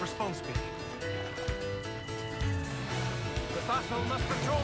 response be? The battle must patrol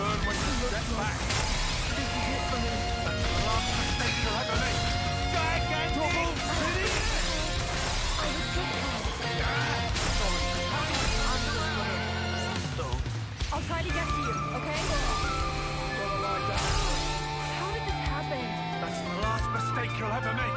learn when to step back. This is it for me. That's the last mistake you'll ever make. I'll try to get to you, okay? How did this happen? That's the last mistake you'll ever make.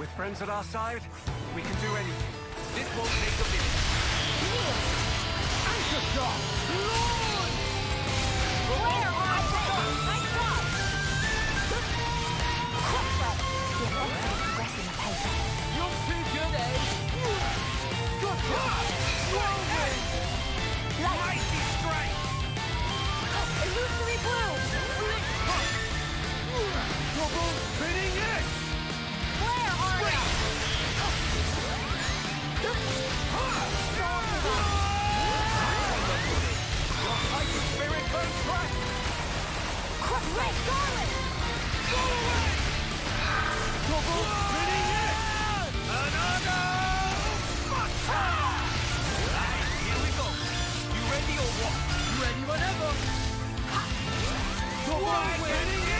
With friends at our side, we can do anything. This won't take a minute. Anchor shot! Lord! Where are they? Nice job! Crossbow! The offensive is progressing apace. You're too good, eh? Gotcha! Whirlwind! Light! Mighty strike! Illusory blue! Double spinning Red Garland! Double spinning it! Another! Right, here we go. You ready or what? Ready whenever. Double spinning it!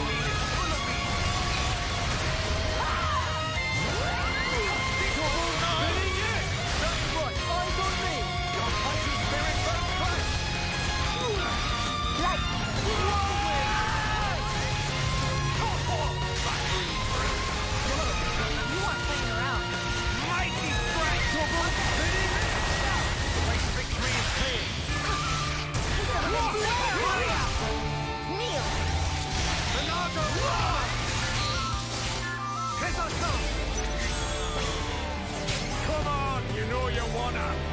Come on, you know you wanna!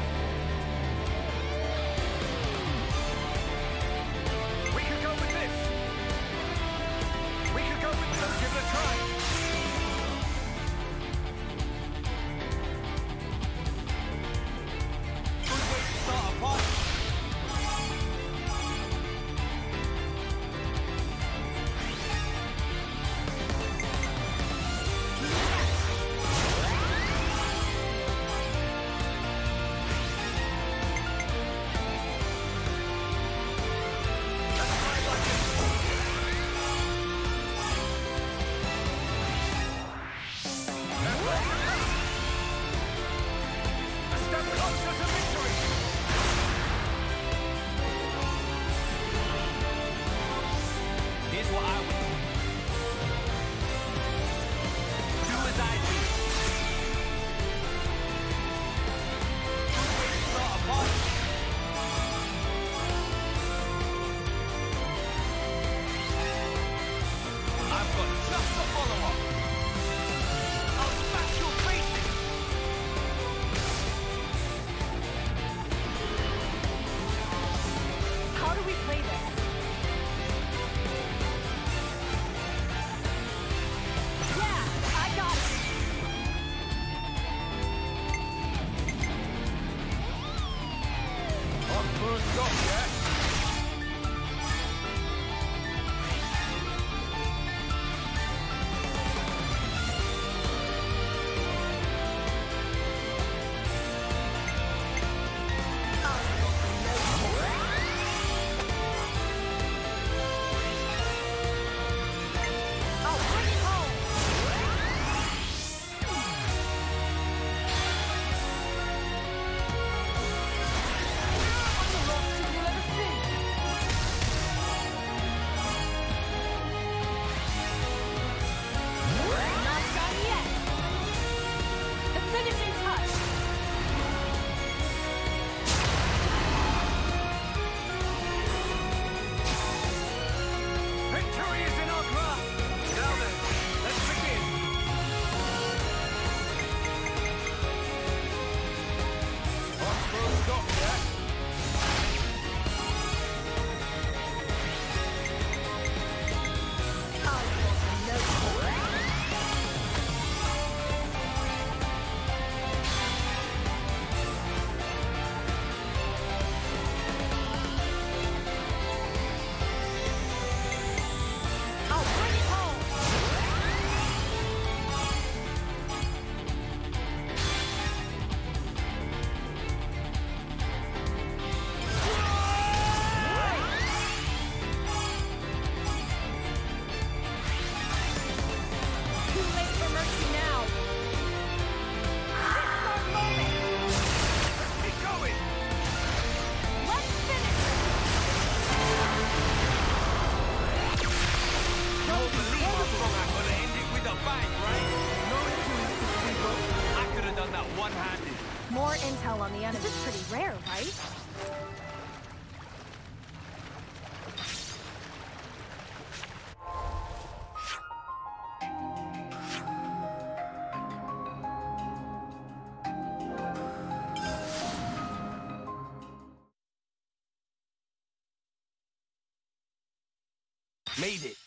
Made it.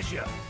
Treasure.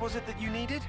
was it that you needed?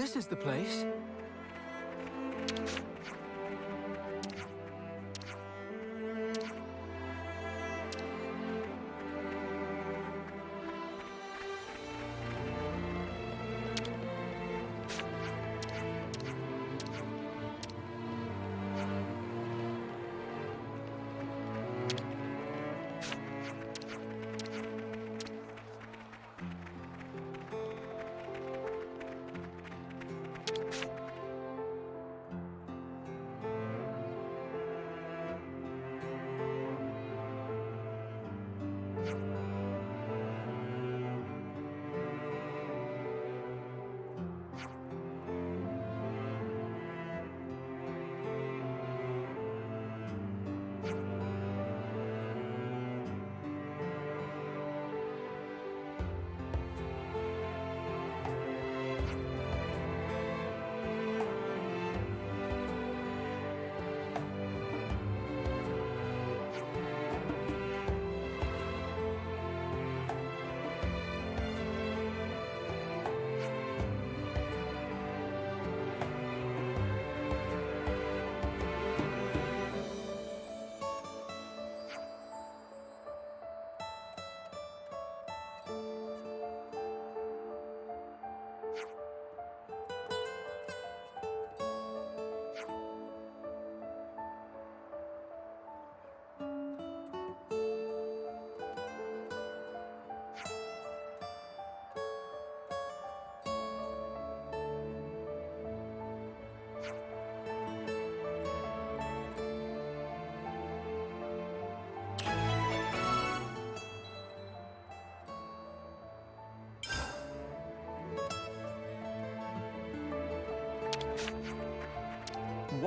This is the place.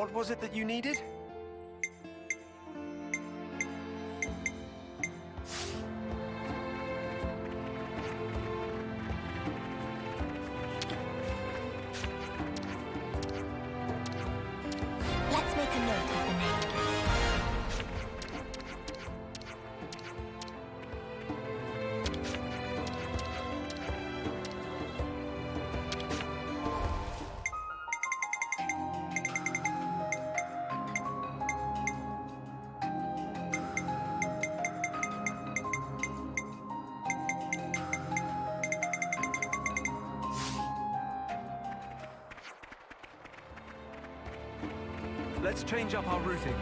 What was it that you needed? Let's change up our routing.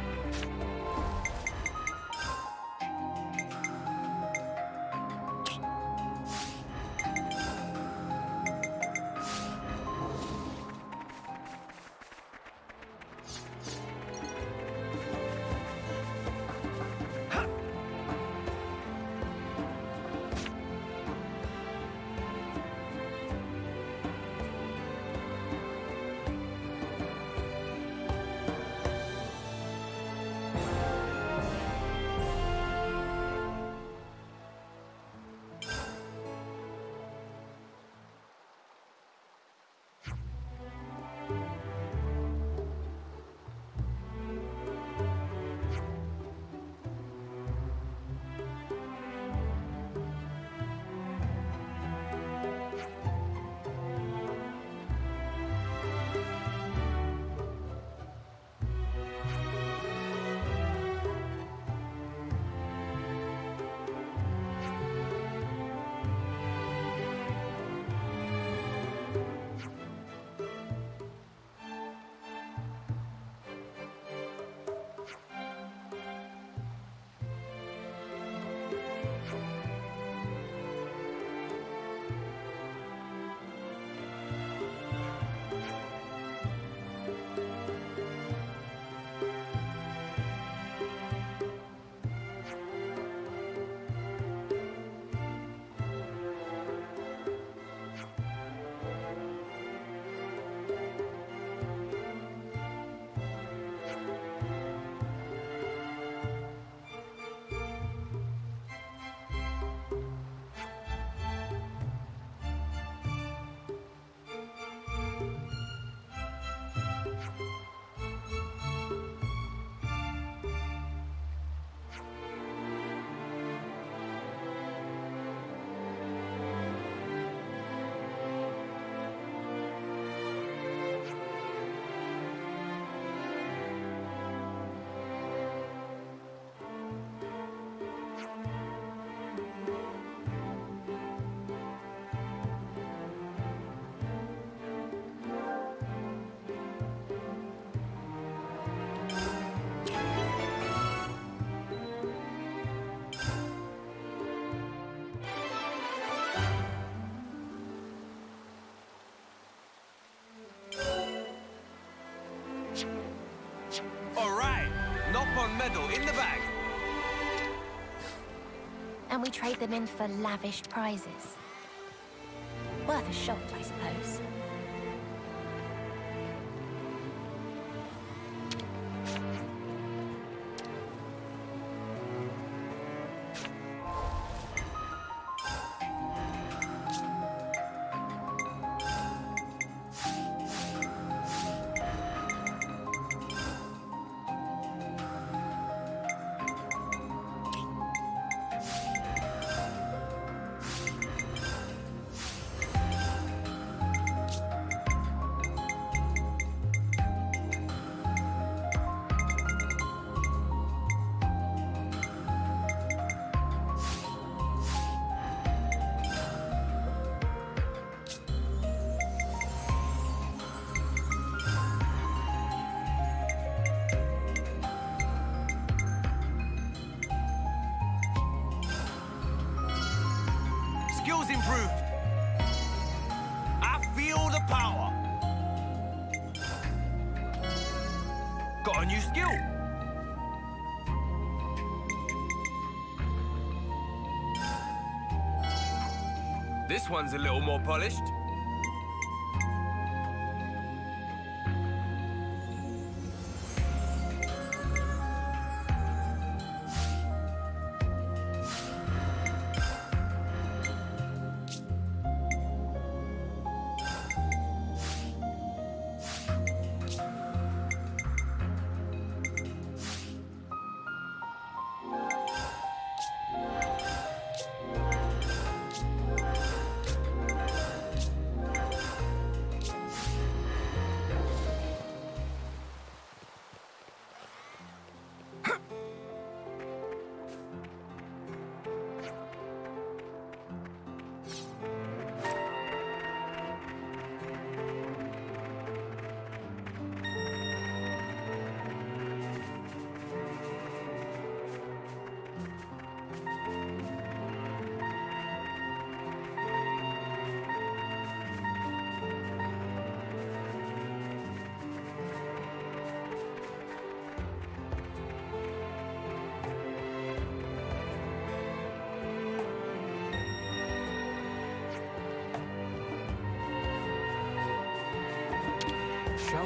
Medal in the bag. And we trade them in for lavish prizes. Worth a shot, I suppose. Improved. I feel the power. Got a new skill. This one's a little more polished.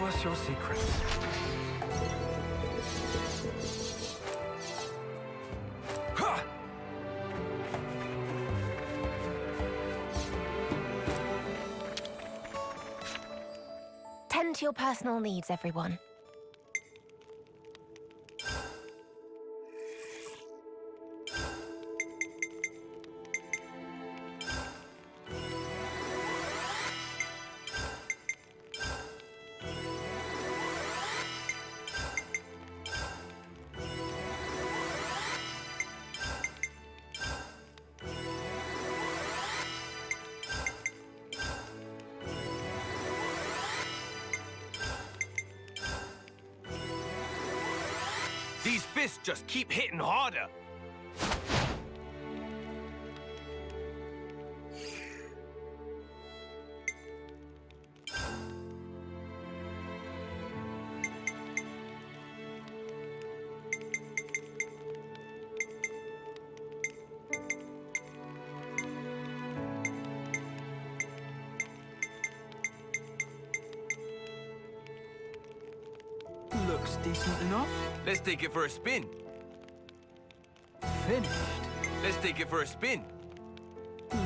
Show us your secrets. Tend to your personal needs, everyone. Fists just keep hitting harder. Take it for a spin. Finished. Let's take it for a spin.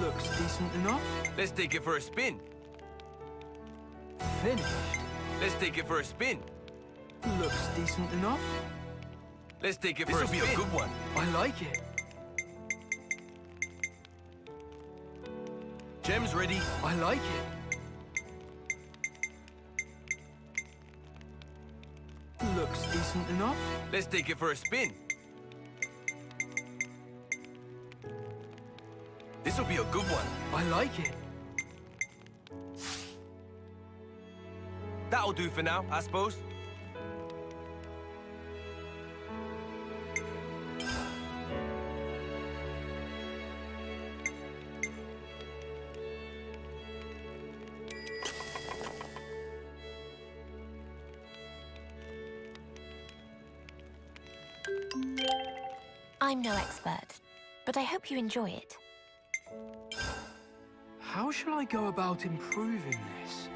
Looks decent enough. Let's take it for a spin. Finished. Let's take it for a spin. Looks decent enough. Let's take it for a spin. This will be a good one. I like it. Gem's ready. I like it. Enough. Let's take it for a spin. This will be a good one. I like it. That'll do for now, I suppose. Hope you enjoy it. How shall I go about improving this?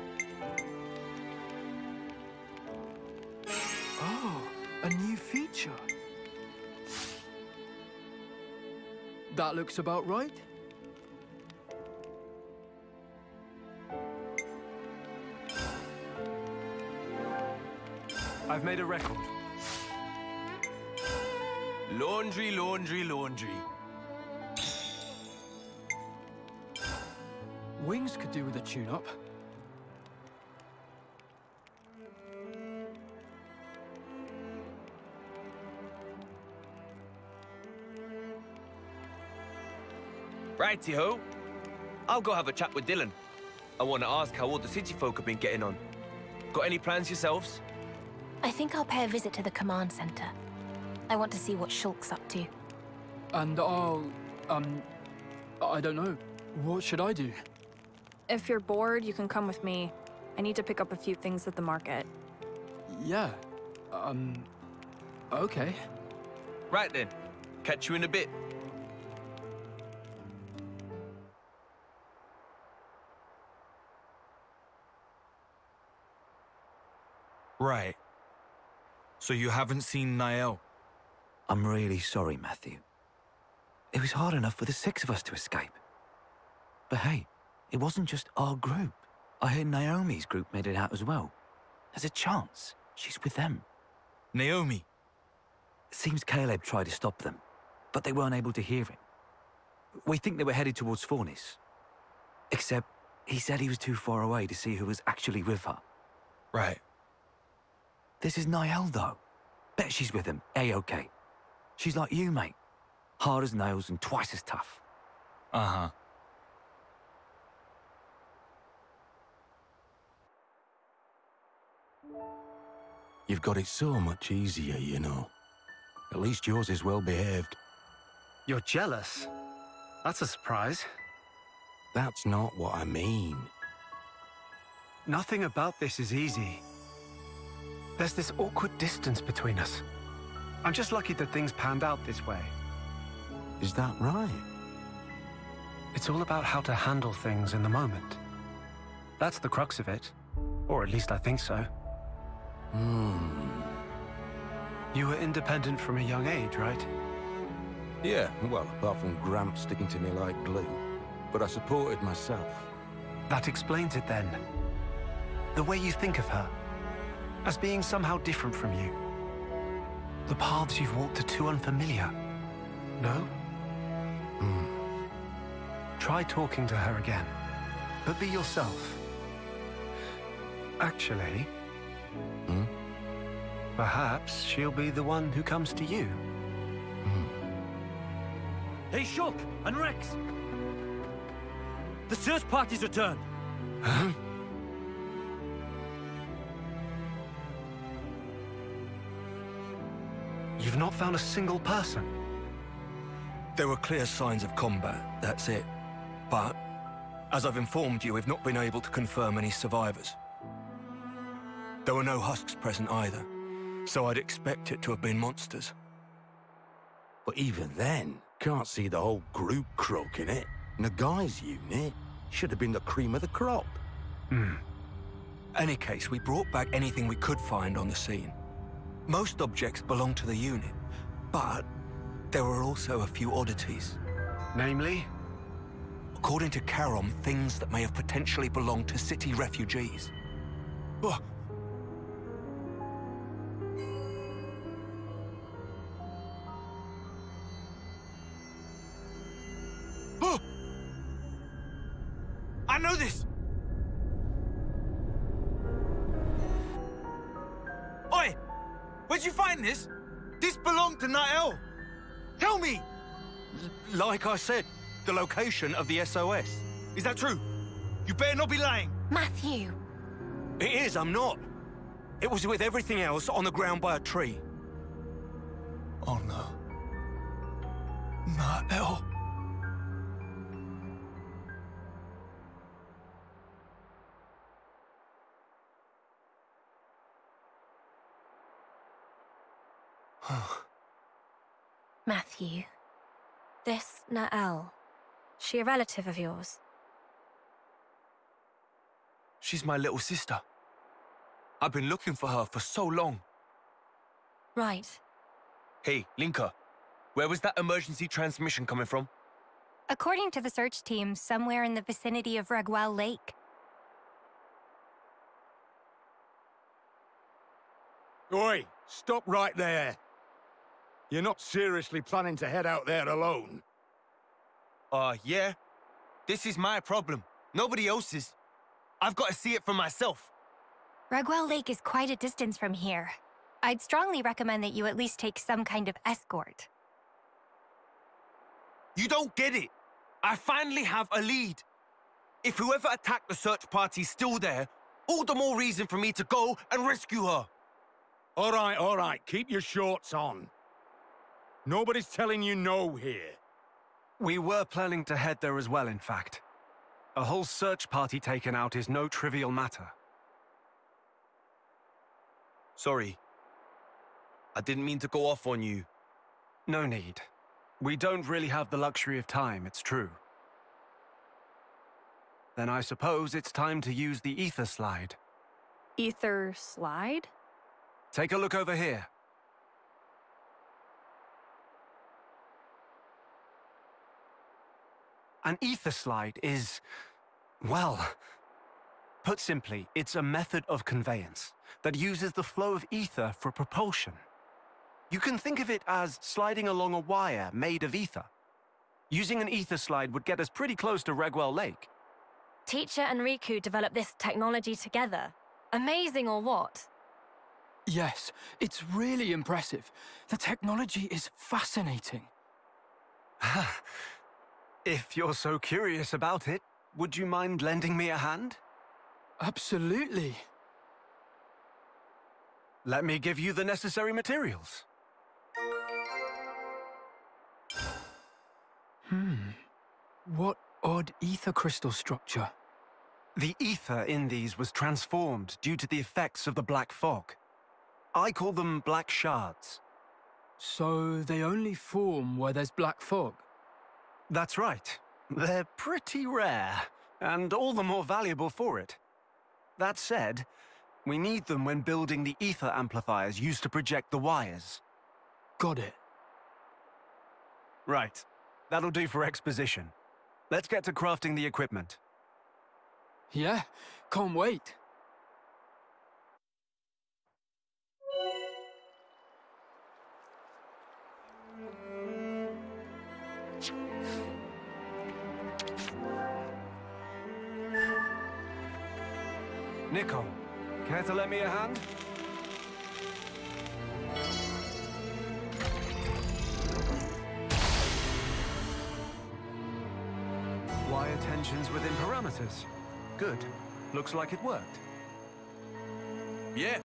Oh, a new feature. That looks about right. I've made a record. Laundry, laundry, laundry. Wings could do with a tune-up. Righty-ho. I'll go have a chat with Dylan. I want to ask how all the city folk have been getting on. Got any plans yourselves? I think I'll pay a visit to the command center. I want to see what Shulk's up to. And I'll... um... I don't know. What should I do? If you're bored, you can come with me. I need to pick up a few things at the market. Yeah. Um... Okay. Right then. Catch you in a bit. Right. So you haven't seen Na'el? I'm really sorry, Matthew. It was hard enough for the six of us to escape. But hey, it wasn't just our group. I heard Naomi's group made it out as well. There's a chance she's with them. Naomi? Seems Caleb tried to stop them, but they weren't able to hear him. We think they were headed towards Fornis. Except, he said he was too far away to see who was actually with her. Right. This is Na'el, though. Bet she's with him, A-OK. She's like you, mate. Hard as nails and twice as tough. Uh-huh. You've got it so much easier, you know. At least yours is well behaved. You're jealous? That's a surprise. That's not what I mean. Nothing about this is easy. There's this awkward distance between us. I'm just lucky that things panned out this way. Is that right? It's all about how to handle things in the moment. That's the crux of it. Or at least I think so. Hmm. You were independent from a young age, right? Yeah, well, apart from Gramp sticking to me like glue. But I supported myself. That explains it then. The way you think of her. As being somehow different from you. The paths you've walked are too unfamiliar. No? Hmm. Try talking to her again. But be yourself. Actually? Perhaps she'll be the one who comes to you. Hmm. Hey, Shulk and Rex! The search party's returned! Huh? You've not found a single person. There were clear signs of combat, that's it. But, as I've informed you, we've not been able to confirm any survivors. There were no husks present either, so I'd expect it to have been monsters. But even then, can't see the whole group croaking it. Nagai's unit should have been the cream of the crop. Hmm. Any case, we brought back anything we could find on the scene. Most objects belonged to the unit, but there were also a few oddities. Namely? According to Karom, things that may have potentially belonged to city refugees. Oh! I said, the location of the SOS. Is that true? You better not be lying. Matthew! It is, I'm not. It was with everything else on the ground by a tree. Oh no. Not Na'el. Matthew. This Na'el. She a relative of yours? She's my little sister. I've been looking for her for so long. Right. Hey, Linka, where was that emergency transmission coming from? According to the search team, somewhere in the vicinity of Regwell Lake. Oi, stop right there. You're not seriously planning to head out there alone. Uh, yeah. This is my problem. Nobody else's. I've got to see it for myself. Regwell Lake is quite a distance from here. I'd strongly recommend that you at least take some kind of escort. You don't get it. I finally have a lead. If whoever attacked the search party's still there, all the more reason for me to go and rescue her. All right, all right, keep your shorts on. Nobody's telling you no here. We were planning to head there as well, in fact. A whole search party taken out is no trivial matter. Sorry. I didn't mean to go off on you. No need. We don't really have the luxury of time, it's true. Then I suppose it's time to use the ether slide. Ether slide? Take a look over here. An ether slide is, well, put simply, it's a method of conveyance that uses the flow of ether for propulsion. You can think of it as sliding along a wire made of ether. Using an ether slide would get us pretty close to Regwell Lake. Teacher and Riku developed this technology together. Amazing or what? Yes, it's really impressive. The technology is fascinating. if you're so curious about it, would you mind lending me a hand? Absolutely. Let me give you the necessary materials. Hmm. What odd ether crystal structure. The ether in these was transformed due to the effects of the black fog. I call them black shards. So they only form where there's black fog? That's right. They're pretty rare, and all the more valuable for it. That said, we need them when building the ether amplifiers used to project the wires. Got it. Right. That'll do for exposition. Let's get to crafting the equipment. Yeah, can't wait. Lend me a hand? Wire tensions within parameters. Good. Looks like it worked. Yeah,